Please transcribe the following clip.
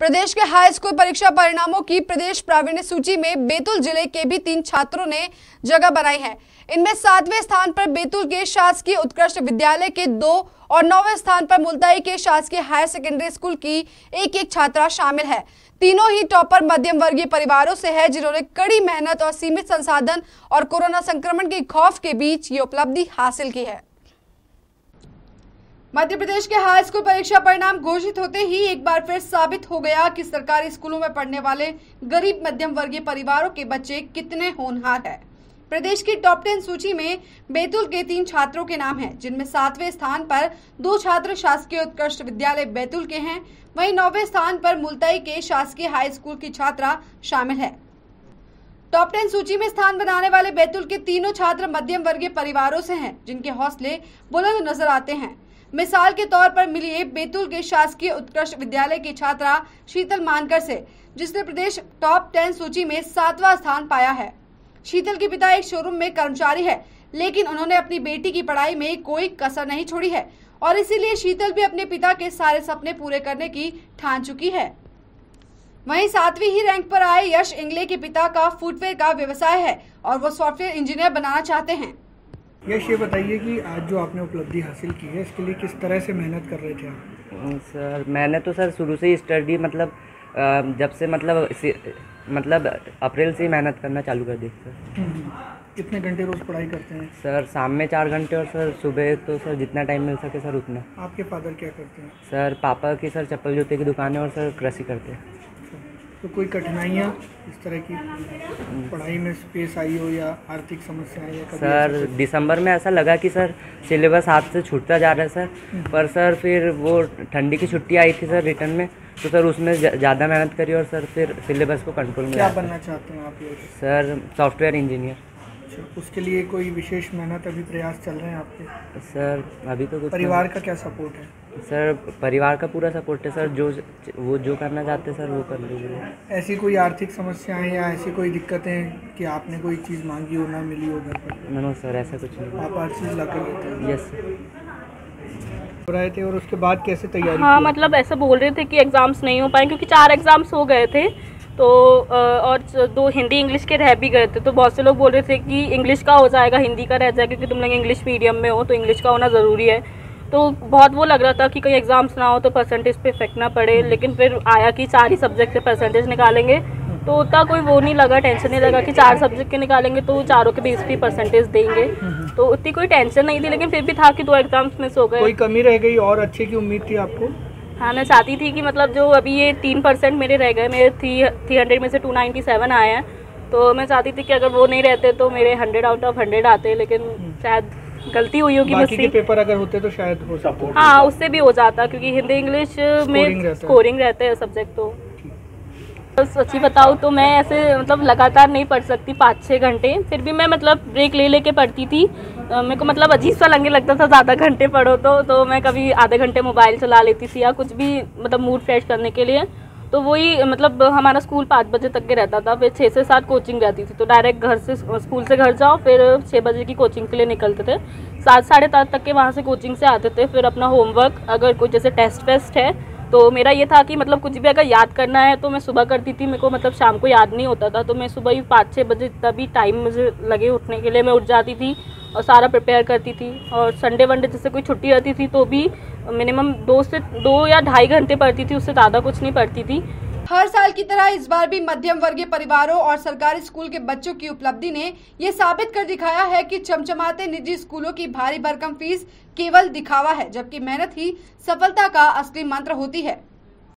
प्रदेश के high school परीक्षा परिणामों की प्रदेश प्रावीण्य सूची में बैतूल ज़िले के भी तीन छात्रों ने जगह बनाई है। इनमें सातवें स्थान पर बैतूल के शासकीय उत्कृष्ट विद्यालय के दो और नौवें स्थान पर मुल्ताई के शासकीय हायर सेकेंडरी स्कूल की एक एक छात्रा शामिल है। तीनों ही टॉपर मध्यम वर्गीय परिवारों से है, जिन्होंने कड़ी मेहनत और सीमित संसाधन और कोरोना संक्रमण के खौफ के बीच ये उपलब्धि हासिल की है। मध्य प्रदेश के हाई स्कूल परीक्षा परिणाम घोषित होते ही एक बार फिर साबित हो गया कि सरकारी स्कूलों में पढ़ने वाले गरीब मध्यम वर्गीय परिवारों के बच्चे कितने होनहार हैं। प्रदेश की टॉप टेन सूची में बैतूल के तीन छात्रों के नाम हैं, जिनमें सातवें स्थान पर दो छात्र शासकीय उत्कृष्ट विद्यालय बैतूल के हैं। वहीं नौवे स्थान पर मुलताई के शासकीय हाई स्कूल की छात्रा शामिल है। टॉप टेन सूची में स्थान बनाने वाले बैतूल के तीनों छात्र मध्यम वर्गीय परिवारों से हैं, जिनके हौसले बुलंद नज़र आते हैं। मिसाल के तौर पर मिली बैतूल के शासकीय उत्कृष्ट विद्यालय की छात्रा शीतल मानकर से, जिसने प्रदेश टॉप टेन सूची में सातवां स्थान पाया है। शीतल के पिता एक शोरूम में कर्मचारी है, लेकिन उन्होंने अपनी बेटी की पढ़ाई में कोई कसर नहीं छोड़ी है, और इसीलिए शीतल भी अपने पिता के सारे सपने पूरे करने की ठान चुकी है। वहीं सातवीं ही रैंक पर आए यश इंगले के पिता का फुटवेयर का व्यवसाय है, और वो सॉफ्टवेयर इंजीनियर बनाना चाहते हैं। यश ये बताइए कि आज जो आपने उपलब्धि हासिल की है इसके लिए किस तरह से मेहनत कर रहे थे आप? सर मैंने तो सर शुरू से ही स्टडी मतलब जब से मतलब मतलब अप्रैल से ही मेहनत करना चालू कर दी सर। कितने घंटे रोज़ पढ़ाई करते हैं? सर शाम में चार घंटे और सर सुबह तो सर जितना टाइम मिल सके सर उतना। आपके फादर क्या करते हैं? सर पापा की सर चप्पल जूते की दुकान है और सर कृषि करते हैं। तो कोई कठिनाइयाँ इस तरह की पढ़ाई में स्पेस आई हो या आर्थिक समस्याएँ या सर दिसंबर में ऐसा लगा कि सर सिलेबस हाथ से छूटता जा रहा है सर हम्म। पर सर फिर वो ठंडी की छुट्टी आई थी सर रिटर्न में तो सर उसमें ज़्यादा मेहनत करी और सर फिर सिलेबस को कंट्रोल में क्या बनना चाहते हैं आप लोग सर सॉफ्टवेयर इंजीनियर उसके लिए कोई विशेष मेहनत अभी प्रयास चल रहे हैं आपके? सर अभी तो कुछ परिवार का क्या सपोर्ट है? सर परिवार का पूरा सपोर्ट है सर। जो वो जो करना चाहते हैं सर वो कर लीजिए। ऐसी कोई आर्थिक समस्याएँ या ऐसी कोई दिक्कतें कि आपने कोई चीज़ मांगी हो ना मिली हो घर पर? नो सर ऐसा कुछ नहीं। आप हर चीज़ ला कर देते हैं? यस सर रहे थे और उसके बाद कैसे तैयारी हाँ मतलब ऐसा बोल रहे थे कि एग्ज़ाम्स नहीं हो पाए क्योंकि चार एग्ज़ाम्स हो गए थे। तो और दो हिंदी इंग्लिश के रह भी गए थे। तो बहुत से लोग बोल रहे थे कि इंग्लिश का हो जाएगा हिंदी का रह जाएगा क्योंकि तुम लोग इंग्लिश मीडियम में हो तो इंग्लिश का होना ज़रूरी है। तो बहुत वो लग रहा था कि कहीं एग्ज़ाम्स ना हो तो परसेंटेज पे इफ़ेक्ट ना पड़े लेकिन फिर आया कि चार ही सब्जेक्ट से परसेंटेज निकालेंगे। तो उतना कोई वो नहीं लगा टेंशन नहीं लगा कि चार सब्जेक्ट के निकालेंगे तो चारों के बीस भी परसेंटेज देंगे। तो उतनी कोई टेंशन नहीं थी लेकिन फिर भी था कि दो एग्ज़ाम्स मिस हो गए। कोई कमी रह गई और अच्छे की उम्मीद थी आपको? हाँ मैं चाहती थी कि मतलब जो अभी ये तीन परसेंट मेरे रह गए मेरे थ्री थ्री हंड्रेड में से टू नाइन्टी सेवन आए हैं। तो मैं चाहती थी कि अगर वो नहीं रहते तो मेरे हंड्रेड आउट ऑफ़ हंड्रेड आते लेकिन हम्म। शायद गलती हुई होगी मुझसे। पेपर अगर होते तो शायद हो सपोर्ट हाँ उससे भी हो जाता क्योंकि हिंदी इंग्लिश में स्कोरिंग रहते हैं। सब्जेक्ट तो। सच्ची बताऊँ तो मैं ऐसे मतलब लगातार नहीं पढ़ सकती पाँच छः घंटे। फिर भी मैं मतलब ब्रेक ले लेके पढ़ती थी। मेरे को मतलब अजीब सा लगने लगता था ज़्यादा घंटे पढ़ो तो तो मैं कभी आधे घंटे मोबाइल चला लेती थी या कुछ भी मतलब मूड फ्रेश करने के लिए। तो वही मतलब हमारा स्कूल पाँच बजे तक के रहता था, फिर छः से सात कोचिंग रहती थी तो डायरेक्ट घर से स्कूल से घर जाओ, फिर छः बजे की कोचिंग के लिए निकलते थे। सात, साढ़े सात तक के वहाँ से कोचिंग से आते थे, फिर अपना होमवर्क अगर कोई जैसे टेस्ट वेस्ट है तो मेरा ये था कि मतलब कुछ भी अगर याद करना है तो मैं सुबह करती थी, मेरे को मतलब शाम को याद नहीं होता था तो मैं सुबह ही पाँच छः बजे तभी टाइम मुझे लगे उठने के लिए, मैं उठ जाती थी। और सारा प्रिपेयर करती थी। और संडे वनडे जैसे कोई छुट्टी रहती थी तो भी मिनिमम दो से दो या ढाई घंटे पढ़ती थी, उससे ज़्यादा कुछ नहीं पढ़ती थी। हर साल की तरह इस बार भी मध्यम वर्गीय परिवारों और सरकारी स्कूल के बच्चों की उपलब्धि ने ये साबित कर दिखाया है कि चमचमाते निजी स्कूलों की भारी भरकम फ़ीस केवल दिखावा है, जबकि मेहनत ही सफलता का असली मंत्र होती है।